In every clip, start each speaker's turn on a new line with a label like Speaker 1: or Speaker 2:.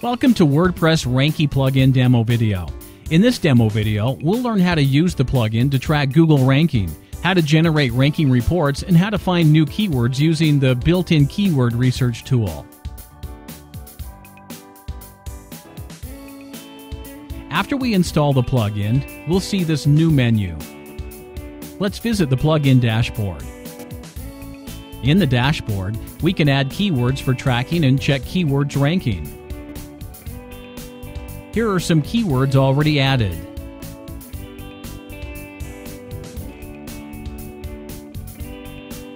Speaker 1: Welcome to WordPress Rankie plugin demo video. In this demo video, we'll learn how to use the plugin to track Google ranking, how to generate ranking reports, and how to find new keywords using the built-in keyword research tool. After we install the plugin, we'll see this new menu. Let's visit the plugin dashboard. In the dashboard, we can add keywords for tracking and check keywords ranking. Here are some keywords already added.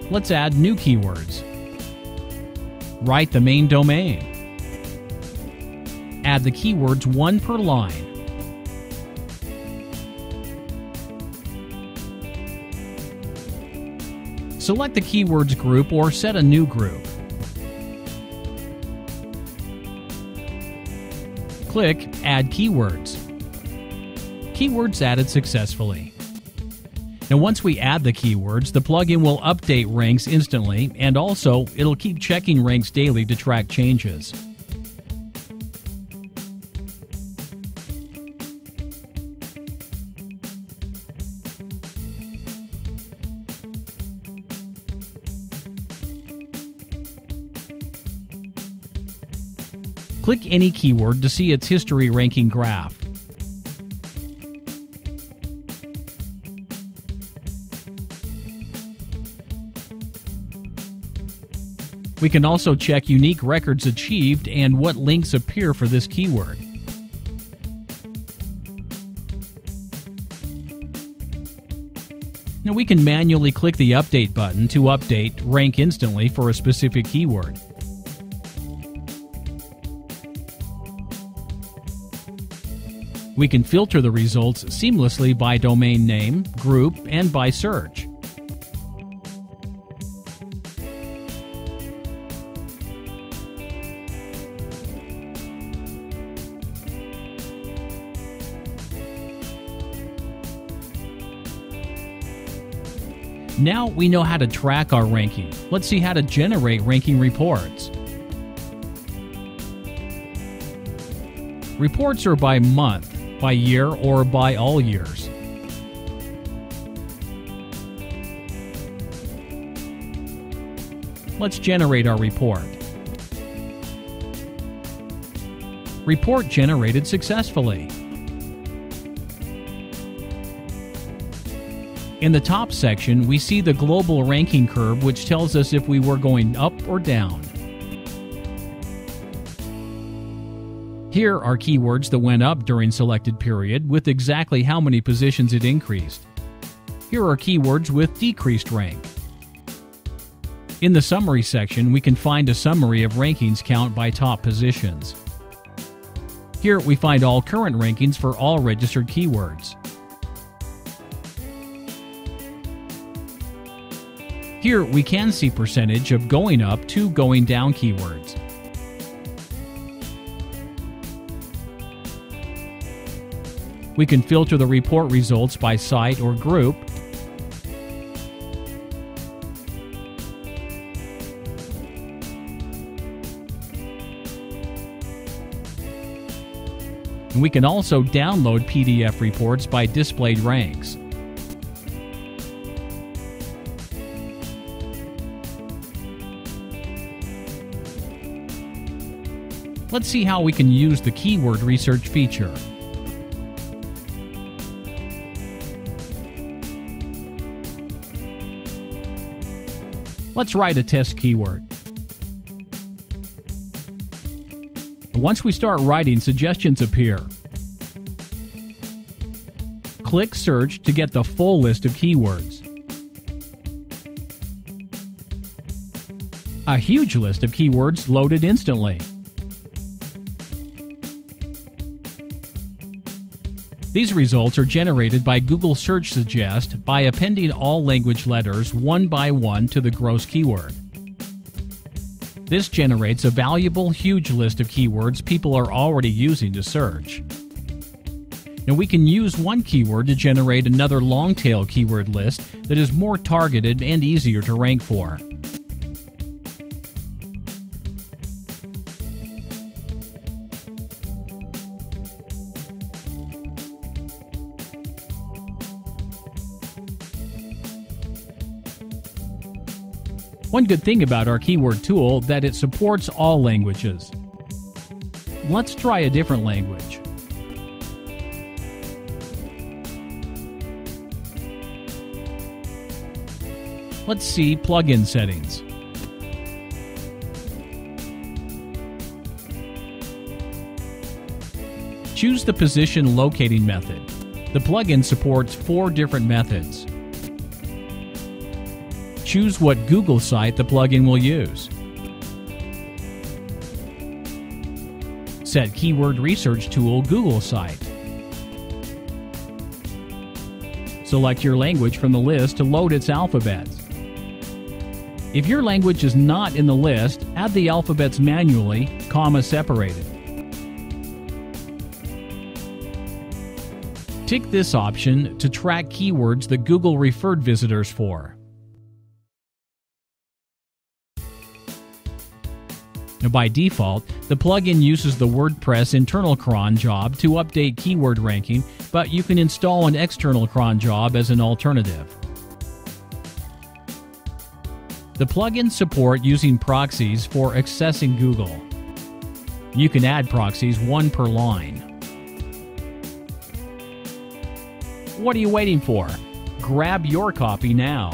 Speaker 1: Let's add new keywords. Write the main domain. Add the keywords one per line. Select the keywords group or set a new group. Click Add Keywords. Keywords added successfully. Now once we add the keywords, the plugin will update ranks instantly and also it'll keep checking ranks daily to track changes. Click any keyword to see its history ranking graph. We can also check unique records achieved and what links appear for this keyword. Now we can manually click the Update button to update rank instantly for a specific keyword. We can filter the results seamlessly by domain name, group, and by search. Now we know how to track our ranking. Let's see how to generate ranking reports. Reports are by month, by year, or by all years. Let's generate our report. Report generated successfully. In the top section, we see the global ranking curve which tells us if we were going up or down. Here are keywords that went up during selected period with exactly how many positions it increased. Here are keywords with decreased rank. In the summary section, we can find a summary of rankings count by top positions. Here we find all current rankings for all registered keywords. Here we can see percentage of going up to going down keywords. We can filter the report results by site or group. And we can also download PDF reports by displayed ranks. Let's see how we can use the keyword research feature. Let's write a test keyword. Once we start writing, suggestions appear. Click Search to get the full list of keywords. A huge list of keywords loaded instantly. These results are generated by Google Search Suggest by appending all language letters one by one to the gross keyword. This generates a valuable, huge list of keywords people are already using to search. Now we can use one keyword to generate another long tail keyword list that is more targeted and easier to rank for. One good thing about our keyword tool that it supports all languages. Let's try a different language. Let's see plugin settings. Choose the position locating method. The plugin supports four different methods. Choose what Google site the plugin will use. Set Keyword Research Tool Google site. Select your language from the list to load its alphabets. If your language is not in the list, add the alphabets manually, comma separated. Tick this option to track keywords that Google referred visitors for. By default, the plugin uses the WordPress internal cron job to update keyword ranking, but you can install an external cron job as an alternative. The plugins support using proxies for accessing Google. You can add proxies one per line. What are you waiting for? Grab your copy now.